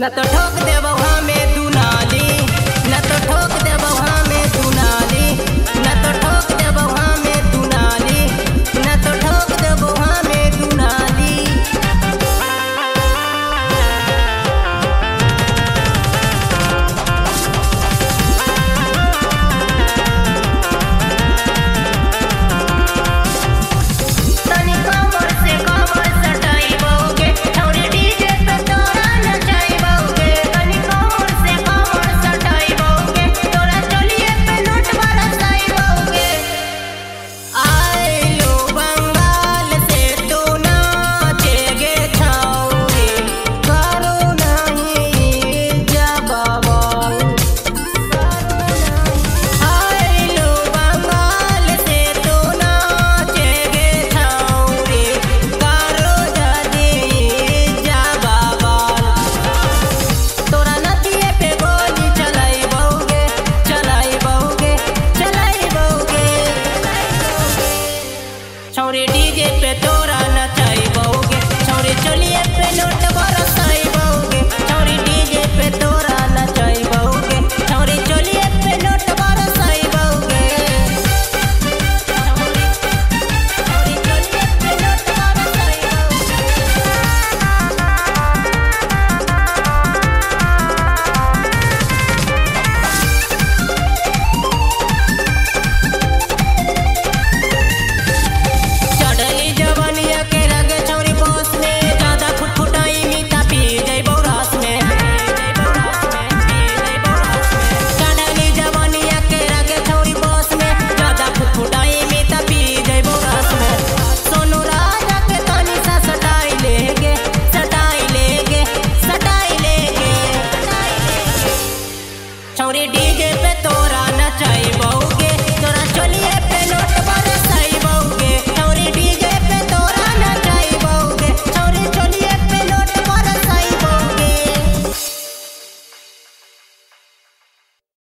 न तो ठोक देव हमें दुनाली न तो ठोक छोरे डीजे पे तोरा नचाई बहुगे। छोरे चलिए पे नोट बरसाई now they did